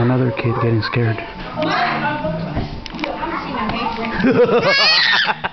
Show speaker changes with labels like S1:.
S1: Another kid getting scared.